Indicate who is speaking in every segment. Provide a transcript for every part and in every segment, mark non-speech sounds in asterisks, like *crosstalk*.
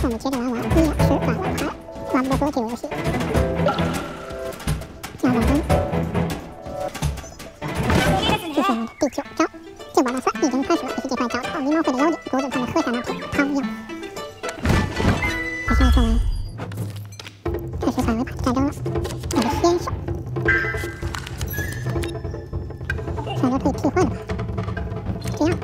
Speaker 1: 后你接着玩完，你也是玩了牌，玩不多这个游戏。加两分。这是我们的第九招，剑宝大赛已经开始了，也是这块找到狸猫会的妖精，夺走他们喝下那瓶汤药。马上就来，开始反围牌战争了。我的先生，帅哥可以替换了吧？这样。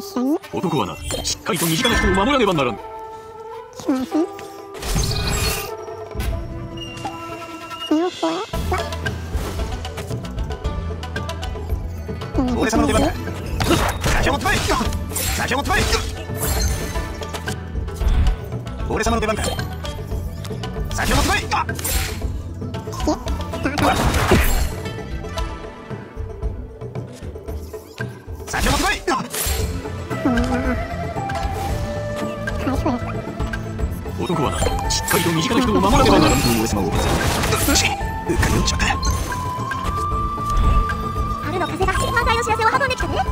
Speaker 2: 拙者の自社名簿を見なかっ
Speaker 1: 胜利的是神
Speaker 3: 男はなしっかりと身近な人を守らねばならぬ
Speaker 1: 确实。没有火了。
Speaker 3: 俺様の出番だ酒を持ってまい酒を持ってまい俺様の出番だっかりと身近な人を守らねばならぬ俺様をよしうっかり酔っちまった
Speaker 4: 春の風が満開の知らせを運んできたねよっ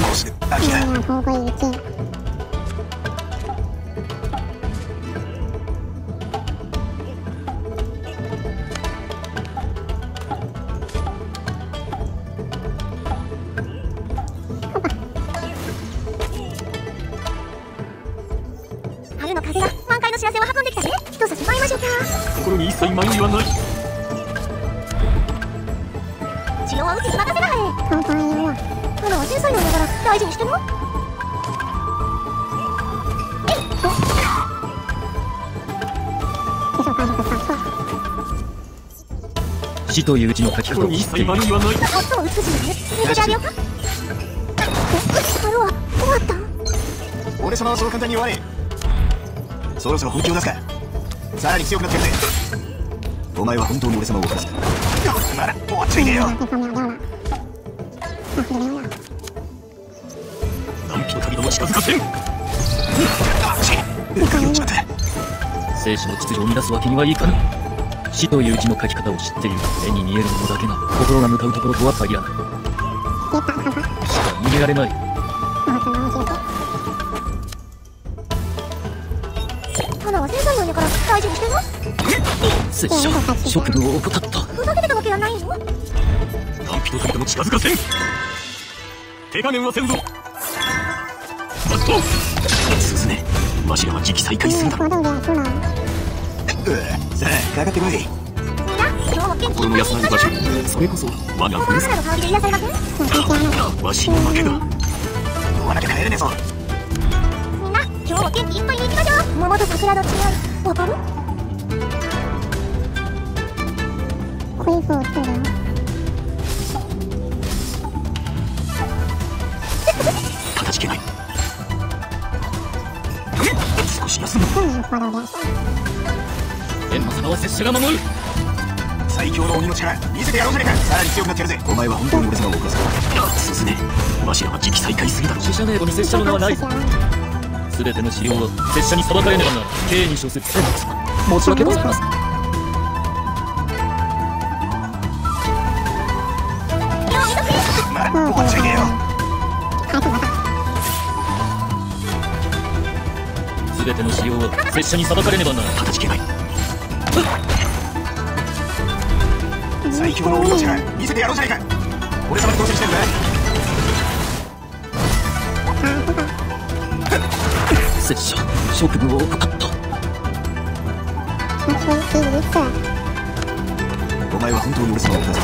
Speaker 3: もうす。ぐ秋だ心に一切迷いはない。
Speaker 4: 治療はうちに任せなはれ。
Speaker 1: 超欢迎我。
Speaker 4: 花は繊細なんだから大事にしても
Speaker 2: 死という字の書き方を知っている
Speaker 3: 迷いはない
Speaker 4: 最も美しいね続けてあげようか終わった
Speaker 3: 俺様はそう簡単に終われそろそろ本気を出すかさらに強くなってやるぜお前は本当に俺様を犯したまだ終わっちゃいねえよ。何人たりとも近づかせん
Speaker 2: 生死の秩序を乱すわけにはいかぬ。死という字の書き方を知っている目に見えるものだけが心が向かうところとは限らない。しか逃げられない
Speaker 4: 花は繊細なんやから大事にしても
Speaker 2: 拙者職務を怠った。
Speaker 4: ふざけてたわけやないの？
Speaker 3: とも近づかせん。手加減はせんぞ。バット進めわしらは時期再開するだ。ろうさあかかってこい心の安らぐ場所。それこそ我がわしの負けだ。追わなきゃ帰れねえぞ
Speaker 4: 今日も元気いっぱいに行きましょう。桃と桜の違いわかる？
Speaker 1: 恢复治疗。
Speaker 3: かたじけない。少し休む。
Speaker 1: 更年活动点上。
Speaker 2: 閻魔様は拙者が守る。
Speaker 3: 最強の鬼の力見せてやろうじゃねえかさらに強くなってやるぜ。お前は本当に俺様を犯す鈴ねわしらは時期再開するだ。
Speaker 2: 死者名簿に拙者の名はない。全ての資料は拙者に裁かれねばなら刑に処す閻魔様申し訳ございません
Speaker 3: まだ
Speaker 1: 嗯，
Speaker 3: 終わっちゃいねえよ？
Speaker 2: 全ての使用は拙者に裁かれねばならぬ
Speaker 3: かたじけない最強の鬼の力見せてやろうじゃねえか俺様に当選してるん
Speaker 2: 拙者職務を怠った
Speaker 3: お前は本当に俺様を犯す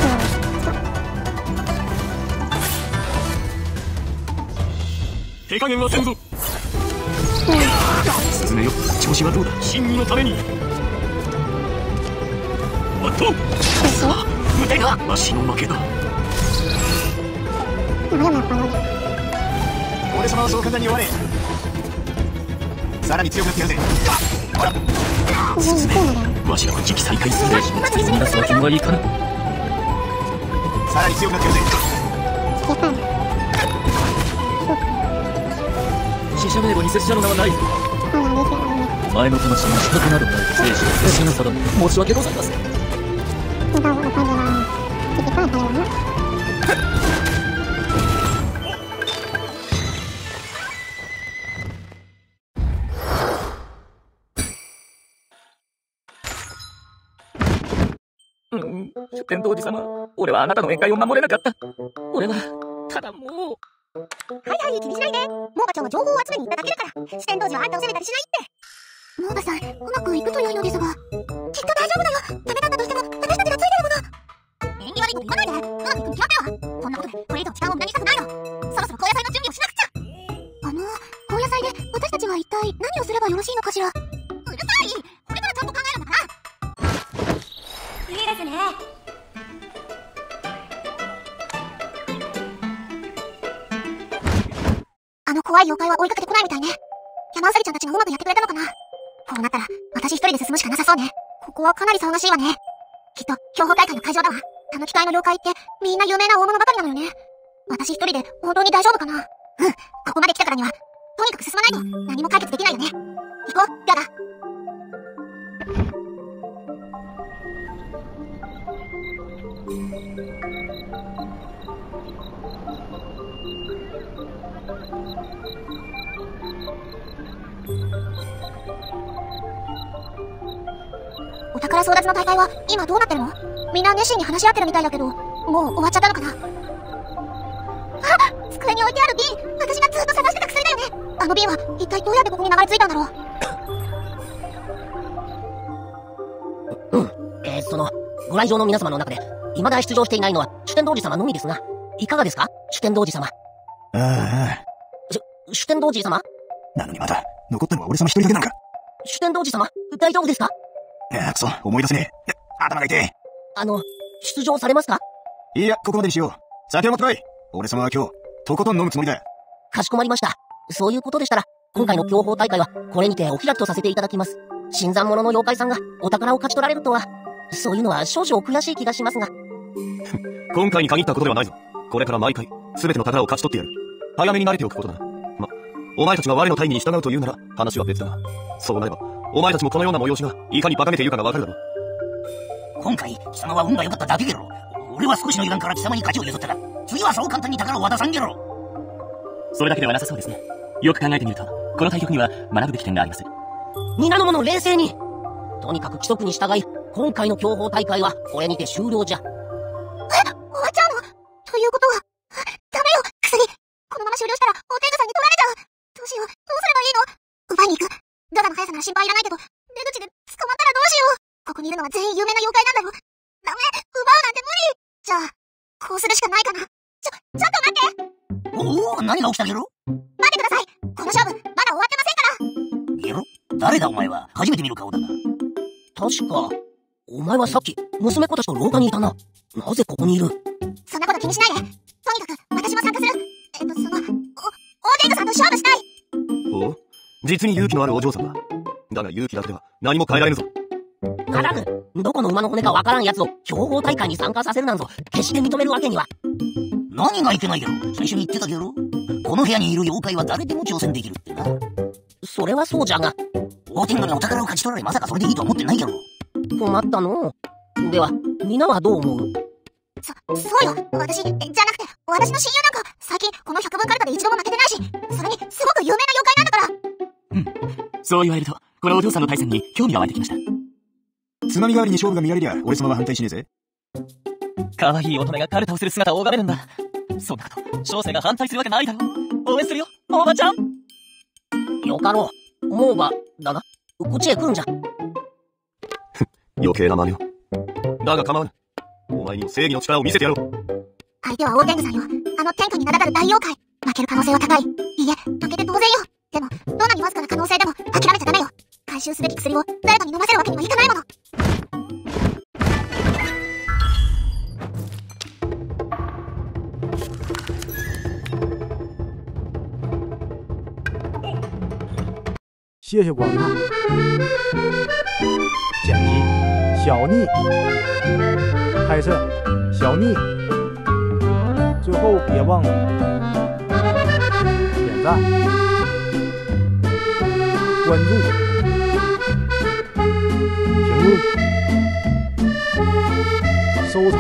Speaker 3: 手加減はせんぞ。スズメよ。調子はどうだ？真偽のために。おっと無駄がわしの負けだ。俺様はそう簡単に終われさらに強くなってやるぜほら
Speaker 1: 第一次的人，
Speaker 3: わしらは時期再開するぜ
Speaker 2: 生死の秩序を乱すわけにはいかぬ
Speaker 3: さらに強くなってやるぜ
Speaker 1: 别犯了。
Speaker 2: 死者名簿に拙者の名はない
Speaker 1: 荒凉理解了没？
Speaker 2: 前の魂に資格などない生死は拙者の定め申し訳ございません
Speaker 1: 知道我的观点了，自己看才完了。
Speaker 2: ん、主天童子様。俺はあなたの宴会を守れなかった。俺は、ただもう。
Speaker 4: はいはい、気にしないで。モーバちゃんは情報を集めに行っただけだから、四天童子はあんたを責めたりしないって。モーバさん、うまくいくと良いのですが。いいですね。あの怖い妖怪は追いかけてこないみたいね。山うさぎちゃんたちがうまくやってくれたのかなこうなったら、私一人で進むしかなさそうね。ここはかなり騒がしいわね。きっと、競歩大会の会場だわ。あの機械の妖怪って、みんな有名な大物ばかりなのよね。私一人で本当に大丈夫かなうん、ここまで来たからには、とにかく進まないと何も解決できないよね。行こう、やだ。お宝争奪の大会は今どうなってるの？みんな熱心に話し合ってるみたいだけど、もう終わっちゃったのかな？あ机に置いてある瓶私がずっと探してた薬だよね。あの瓶は一体どうやってここに流れ着いたんだろう？
Speaker 5: う *coughs* んえー、その、ご来場の皆様の中で、未だ出場していないのは、主天童子様のみですが、いかがですか？主天童子様。
Speaker 3: ああ、
Speaker 5: 主天童子様？
Speaker 3: なのにまだ、残ったのは俺様一人だけなのか。
Speaker 5: 主天童子様大丈夫ですか？
Speaker 3: いや、くそ、思い出せねえ。頭が痛い。
Speaker 5: あの、出場されますか？
Speaker 3: いや、ここまでにしよう。酒を持ってこい。俺様は今日、とことん飲むつもりだ。
Speaker 5: かしこまりました。そういうことでしたら、今回の競歩大会は、これにてお開きとさせていただきます。新参者の妖怪さんがお宝を勝ち取られるとは、そういうのは少々悔しい気がしますが、
Speaker 3: 今回に限ったことではないぞ。これから毎回、すべての宝を勝ち取ってやる。早めに慣れておくことだな。ま、お前たちが我の大義に従うというなら、話は別だが。そうなれば、お前たちもこのような催しが、いかに馬鹿げているかがわかるだろう。
Speaker 6: 今回、貴様は運が良かっただけゲロ。俺は少しの油断から貴様に勝ちを譲ったが、次はそう簡単に宝を渡さんゲロ。
Speaker 2: それだけではなさそうですね。よく考えてみると、この対局には学ぶべき点があります。
Speaker 5: 皆の者冷静にとにかく規則に従い、今回の競歩大会はこれにて終了じゃ。
Speaker 4: にいるのは全員有名な妖怪なんだよ。ダメ奪うなんて無理。じゃあ、こうするしかないかな。ちょ、ちょっと待って。
Speaker 6: おお、何が起きたゲロ？
Speaker 4: 待ってください。この勝負、まだ終わってませんから。
Speaker 6: ゲロ？誰だお前は？初めて見る顔だな。
Speaker 5: 確か、お前はさっき、娘子たちと廊下にいたな。なぜここにいる？
Speaker 4: そんなこと気にしないで。とにかく、私も参加する。えっと、その、お、オーテングさんと勝負したい。
Speaker 3: お？う実に勇気のあるお嬢さんだ。だが勇気だけでは何も変えられぬぞ。
Speaker 5: ならぬどこの馬の骨かわからん奴を競歩大会に参加させるなんぞ、決して認めるわけには。
Speaker 6: 何がいけないゲロ最初に言ってたゲロこの部屋にいる妖怪は誰でも挑戦できるってな。
Speaker 5: それはそうじゃが、
Speaker 6: 大天狗にお宝を勝ち取られまさかそれでいいとは思ってないゲロ
Speaker 5: 困ったのう。では、皆はどう思う？
Speaker 4: そ、そうよ私、えじゃなくて、私の親友なんか、最近、この百分カルタで一度も負けてないし、それに、すごく有名な妖怪なんだから
Speaker 2: そう言われると、このお嬢さんの対戦に興味が湧いてきました。
Speaker 3: つまみ代わりに勝負が見られりゃ、俺様は反対しねえぜ。
Speaker 2: 可愛い乙女がカルタをする姿を拝めるんだ。そんなこと、小生が反対するわけないだろう。応援するよ、おばちゃん
Speaker 5: よかろう。モーバ、だが、こっちへ来んじゃ。
Speaker 3: 余計な真似を。だが構わぬ。お前にも正義の力を見せてやろう。
Speaker 4: 相手はオーテングさんよ。あの天下に名だたる大妖怪。負ける可能性は高い。いいえ、負けて当然よ。でも、どんなにわずかな可能性でも諦めちゃダメよ。回収すべき薬を誰かに飲ませるわけにはいかないもの。
Speaker 7: 谢谢观看。剪辑小逆，拍摄小逆。最后别忘了点赞、关注、评论、收藏、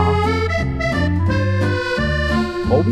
Speaker 7: 投币。